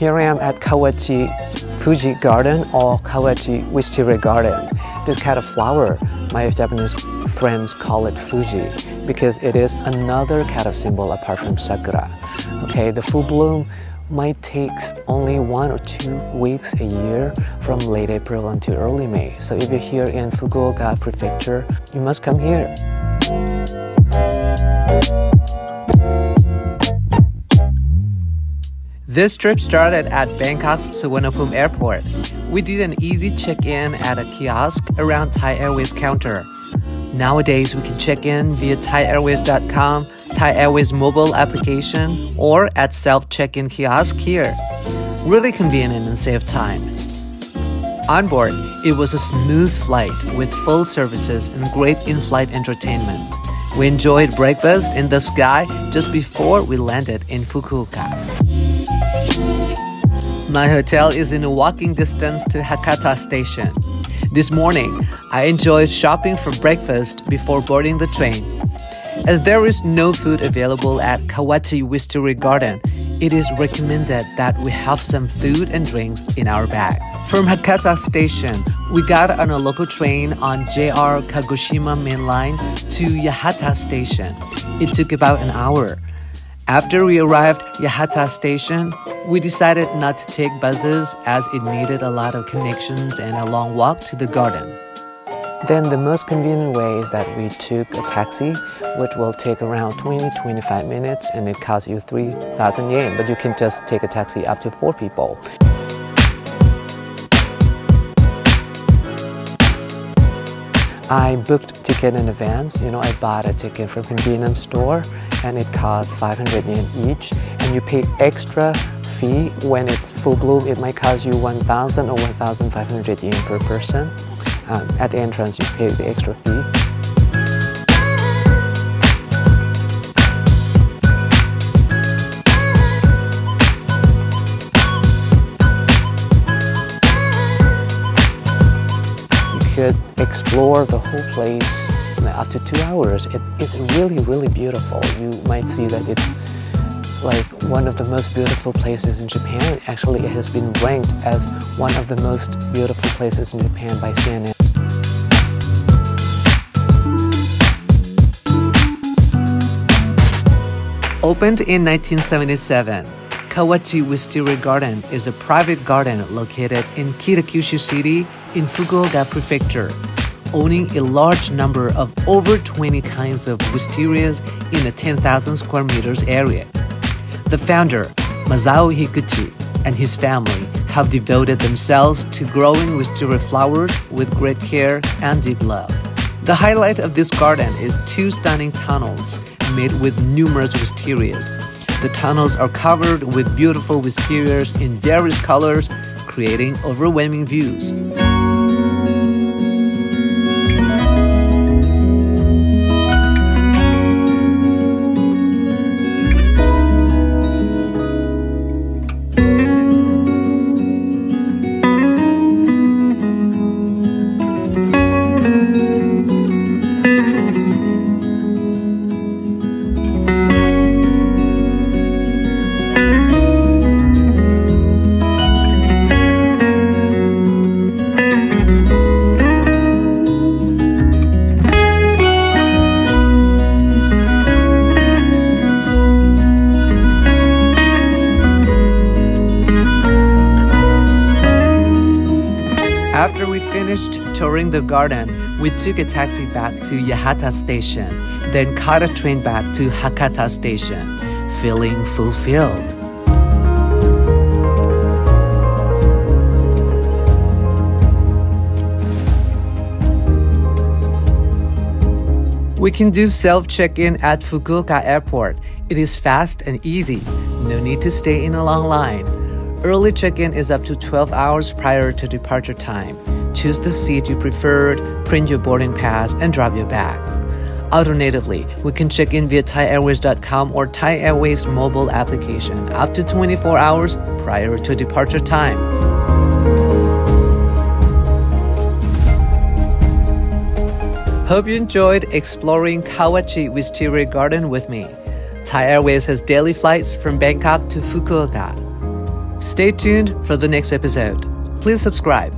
Here I am at Kawachi Fuji Garden or Kawachi Wisteria Garden. This kind of flower, my Japanese friends call it Fuji because it is another kind of symbol apart from sakura. Okay, the full bloom might take only one or two weeks a year from late April until early May. So if you're here in Fukuoka Prefecture, you must come here. This trip started at Bangkok's Suvarnabhumi Airport. We did an easy check-in at a kiosk around Thai Airways counter. Nowadays, we can check in via thaiairways.com, Thai Airways mobile application, or at self-check-in kiosk here. Really convenient and save time. On board, it was a smooth flight with full services and great in-flight entertainment. We enjoyed breakfast in the sky just before we landed in Fukuoka. My hotel is in a walking distance to Hakata Station. This morning, I enjoyed shopping for breakfast before boarding the train. As there is no food available at Kawachi Wisteria Garden, it is recommended that we have some food and drinks in our bag. From Hakata Station, we got on a local train on JR Kagoshima Main Line to Yahata Station. It took about an hour. After we arrived Yahata station, we decided not to take buses as it needed a lot of connections and a long walk to the garden. Then the most convenient way is that we took a taxi, which will take around 20-25 minutes and it costs you 3,000 yen, but you can just take a taxi up to four people. I booked ticket in advance. You know, I bought a ticket from convenience store and it costs 500 yen each. And you pay extra fee when it's full bloom. It might cost you 1,000 or 1,500 yen per person. Um, at the entrance, you pay the extra fee. Explore the whole place after two hours. It, it's really, really beautiful. You might see that it's like one of the most beautiful places in Japan. Actually, it has been ranked as one of the most beautiful places in Japan by CNN. Opened in 1977, Kawachi Wisteria Garden is a private garden located in Kitakyushu City in Fukuoka Prefecture, owning a large number of over 20 kinds of wisterias in a 10,000 square meters area. The founder, Masao Higuchi, and his family have devoted themselves to growing wisteria flowers with great care and deep love. The highlight of this garden is two stunning tunnels made with numerous wisterias. The tunnels are covered with beautiful wisterias in various colors, creating overwhelming views. Finished touring the garden, we took a taxi back to Yahata station, then caught a train back to Hakata station, feeling fulfilled. We can do self check in at Fukuoka Airport. It is fast and easy. No need to stay in a long line. Early check-in is up to 12 hours prior to departure time. Choose the seat you preferred, print your boarding pass, and drop your bag. Alternatively, we can check in via thaiairways.com or Thai Airways mobile application up to 24 hours prior to departure time. Hope you enjoyed exploring Kawachi Wisteria Garden with me. Thai Airways has daily flights from Bangkok to Fukuoka. Stay tuned for the next episode. Please subscribe.